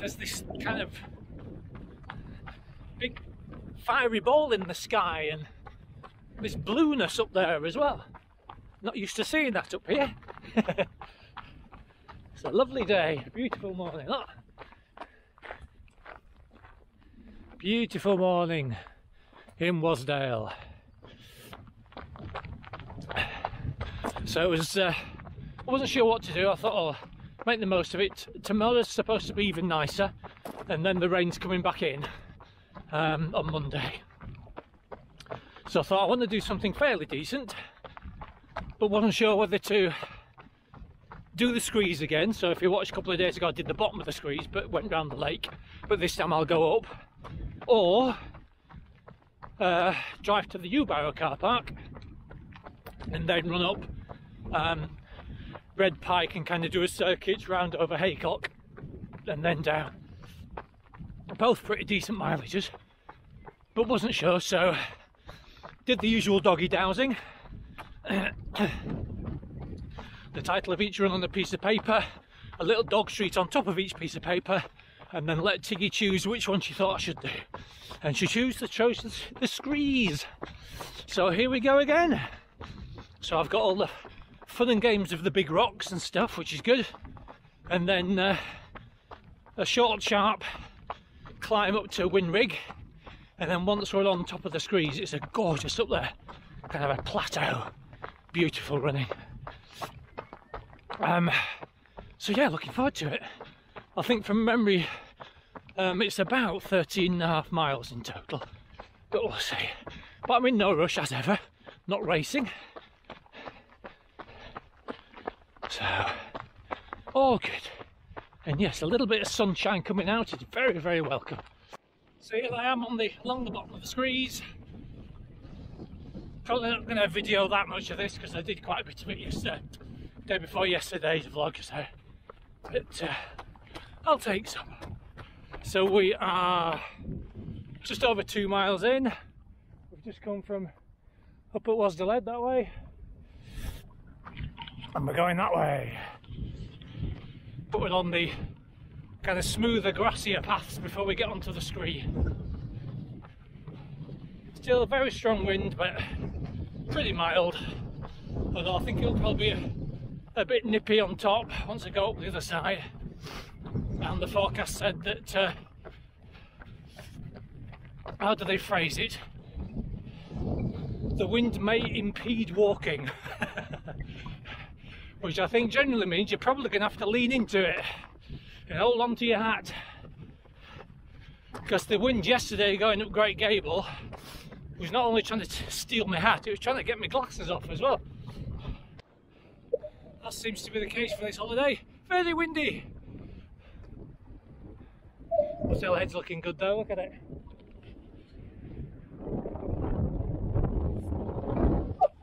there's this kind of big fiery ball in the sky and this blueness up there as well. Not used to seeing that up here. it's a lovely day, beautiful morning. Look. Beautiful morning in Wasdale. So it was, uh, I wasn't sure what to do. I thought I'll make the most of it. Tomorrow's supposed to be even nicer, and then the rain's coming back in um, on Monday. So I thought I want to do something fairly decent, but wasn't sure whether to do the screes again. So if you watched a couple of days ago, I did the bottom of the screes, but went round the lake. But this time I'll go up, or uh, drive to the Yewbarrow car park and then run up um, Red Pike and kind of do a circuit round over Haycock and then down. Both pretty decent mileages, but wasn't sure, so did the usual doggy dowsing. the title of each run on a piece of paper, a little dog street on top of each piece of paper, and then let Tiggy choose which one she thought I should do. And she chose the choice the screes. So here we go again. So I've got all the fun and games of the big rocks and stuff, which is good. And then uh, a short, sharp climb up to Whin Rigg. And then once we're on top of the screes, it's a gorgeous up there, kind of a plateau. Beautiful running. Um, so yeah, looking forward to it. I think from memory, um, it's about 13 and a half miles in total, but we'll see. But I'm in no rush as ever, not racing. So, all good. And yes, a little bit of sunshine coming out is very, very welcome. So here I am on the along the bottom of the screes. Probably not going to video that much of this because I did quite a bit of it yesterday, day before yesterday's vlog. So, but uh, I'll take some. So we are just over two miles in. We've just come from up at Wasdale Head that way. And we're going that way. But we're on the kind of smoother, grassier paths before we get onto the scree. Still a very strong wind, but pretty mild. Although I think it'll probably be a, a bit nippy on top once I go up the other side and the forecast said that uh, how do they phrase it the wind may impede walking which I think generally means you're probably going to have to lean into it. And hold on to your hat. Because the wind yesterday going up Great Gable was not only trying to steal my hat it was trying to get my glasses off as well. That seems to be the case for this holiday. Fairly windy. Still head's looking good though, look at it.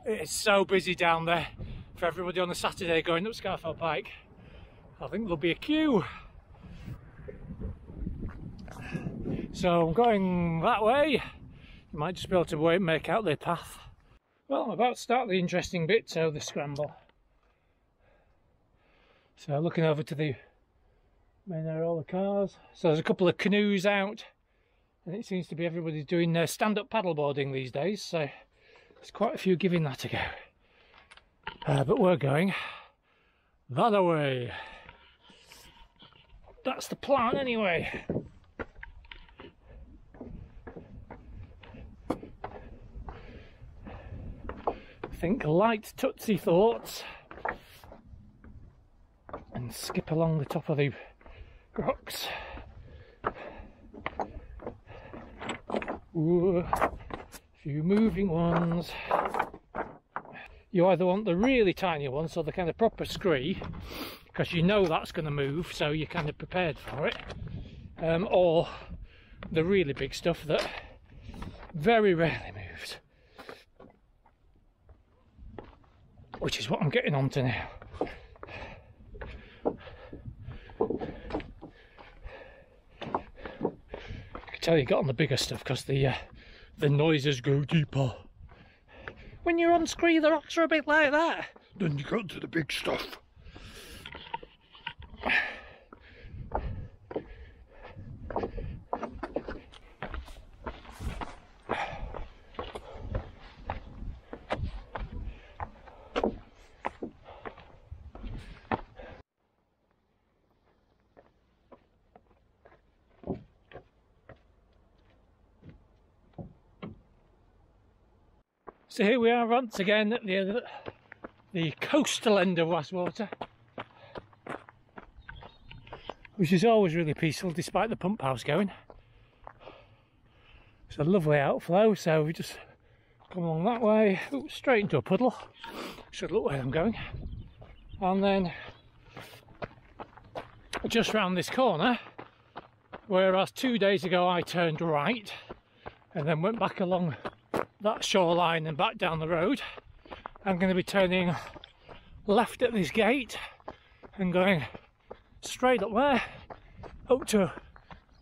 It's so busy down there for everybody on a Saturday going up Scafell Pike. I think there'll be a queue. So I'm going that way. You might just be able to wait make out the path. Well, I'm about to start the interesting bit of the scramble. So looking over to the main area, all the cars. So there's a couple of canoes out and it seems to be everybody's doing their stand-up paddleboarding these days so there's quite a few giving that a go. Uh, but we're going that way. That's the plan anyway. Think light tootsie thoughts and skip along the top of the rocks. Ooh, a few moving ones. You either want the really tiny ones, so the kind of proper scree, because you know that's going to move, so you're kind of prepared for it, um, or the really big stuff that very rarely moves. Which is what I'm getting onto now. I can tell you got on the bigger stuff because the uh, the noises go deeper. When you're on screen, the rocks are a bit like that. Then you got to the big stuff. So here we are once again at the, the coastal end of Wastwater, which is always really peaceful despite the pump house going. It's a lovely outflow, so we just come along that way, Ooh, straight into a puddle. Should look where I'm going. And then just round this corner, whereas two days ago I turned right and then went back along that shoreline and back down the road. I'm going to be turning left at this gate and going straight up there up to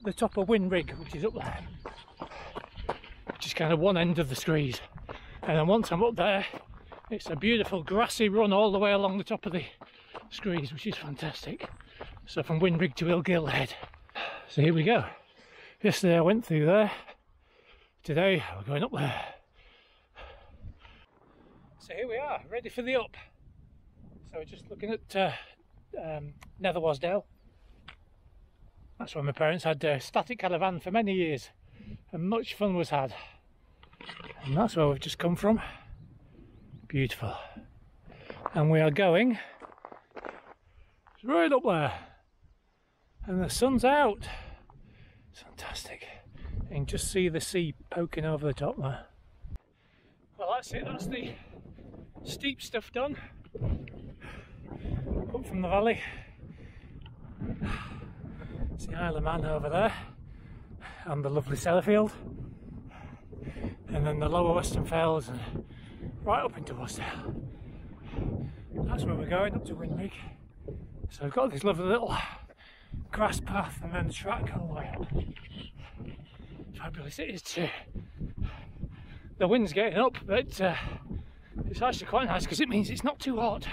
the top of Whin Rigg, which is up there, which is kind of one end of the screes. And then once I'm up there, it's a beautiful grassy run all the way along the top of the screes, which is fantastic. So from Whin Rigg to Illgill Head. So here we go. Yesterday I went through there. Today we're going up there. So here we are, ready for the up. So we're just looking at uh, um, Nether Wasdale. That's where my parents had a static caravan for many years and much fun was had. And that's where we've just come from. Beautiful. And we are going right up there. And the sun's out. It's fantastic. You can just see the sea poking over the top there. Well that's it, that's the steep stuff done. Up from the valley. It's the Isle of Man over there and the lovely Sellafield. And then the lower Western Fells and right up into Wasdale that's where we're going up to Whin Rigg so we've got this lovely little grass path and then the track all the way up. Fabulous it is too. The wind's getting up but uh, it's actually quite nice because it means it's not too hot.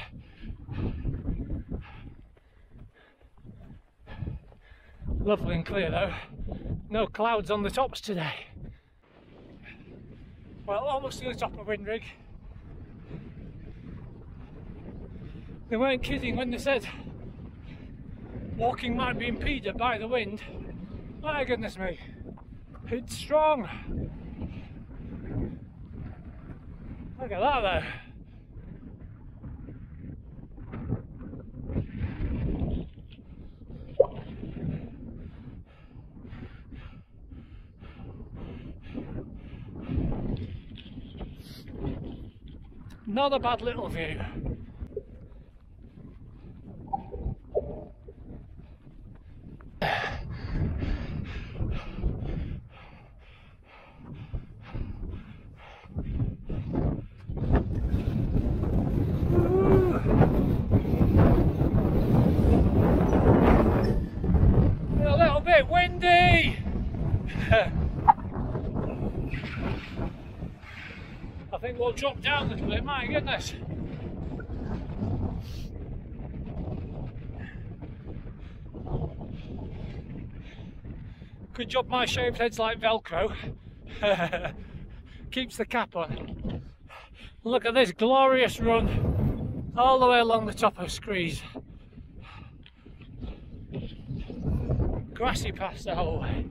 Lovely and clear though. No clouds on the tops today. Well, almost to the top of Whin Rigg. They weren't kidding when they said walking might be impeded by the wind. My goodness me, it's strong. Look at that though. Not a bad little view. Think we'll drop down a little bit, my goodness. Good job my shaved head's like Velcro. Keeps the cap on. Look at this glorious run all the way along the top of Screes. Grassy pass the whole way.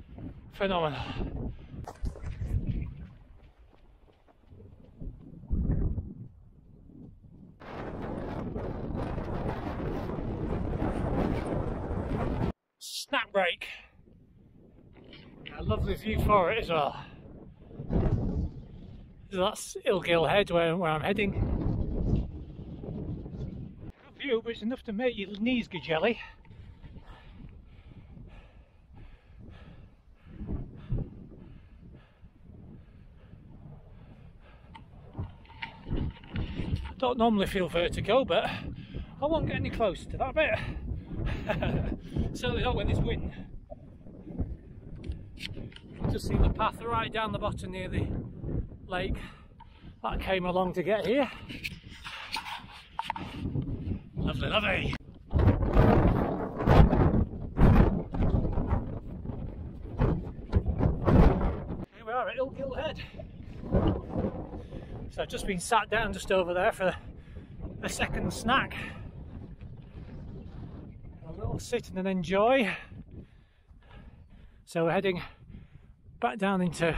Phenomenal. snap break. A lovely view for it as well. So that's Illgill Head where, where I'm heading. Good view, but it's enough to make your knees go jelly. Don't normally feel vertigo, but I won't get any closer to that bit. Certainly not when there's wind. Just see the path right down the bottom near the lake that came along to get here. Lovely, lovely. Here we are at Illgill Head. So I've just been sat down just over there for a second snack A little sit and enjoy. So we're heading back down into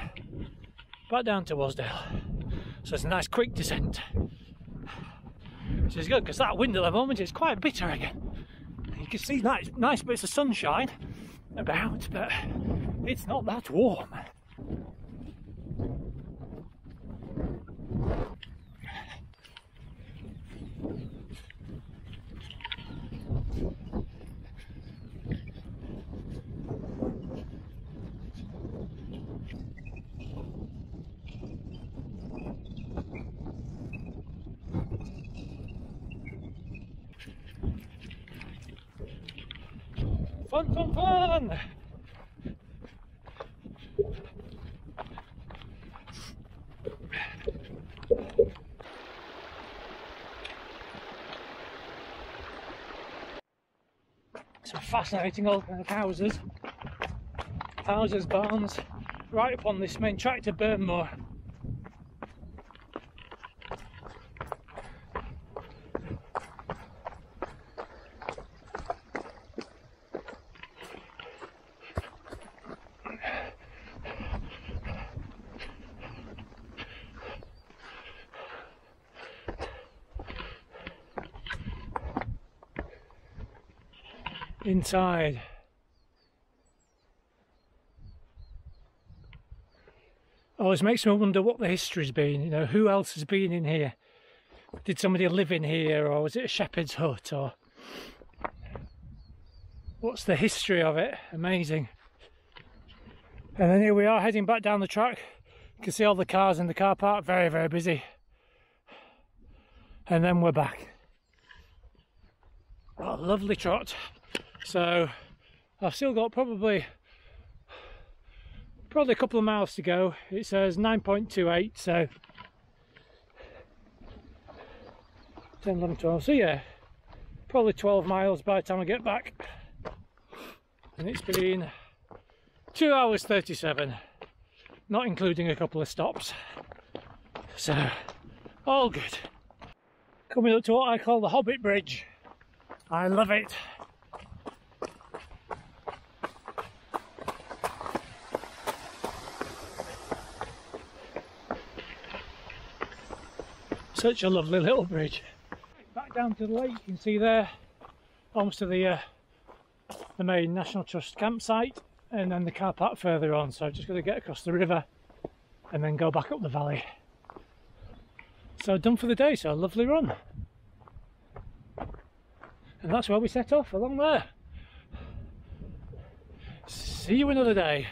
back down to Wasdale. So it's a nice quick descent. Which is good because that wind at the moment is quite bitter again. You can see nice, nice bits of sunshine about, but it's not that warm. Fun, fun! Some fascinating old houses, houses, barns, right up on this main track to Burnmoor. Inside. Oh, Always makes me wonder what the history's been. You know, who else has been in here? Did somebody live in here, or was it a shepherd's hut, or what's the history of it? Amazing. And then here we are heading back down the track. You can see all the cars in the car park, very, very busy. And then we're back. What a lovely trot. So I've still got probably probably a couple of miles to go. It says 9.28, so 10, 11, 12. So yeah, probably 12 miles by the time I get back. And it's been 2 hours 37, not including a couple of stops. So, all good. Coming up to what I call the Hobbit Bridge. I love it. Such a lovely little bridge. Back down to the lake, you can see there, almost to the uh, the main National Trust campsite, and then the car park further on. So I've just got to get across the river and then go back up the valley. So done for the day. So a lovely run, and that's where we set off along there. See you another day.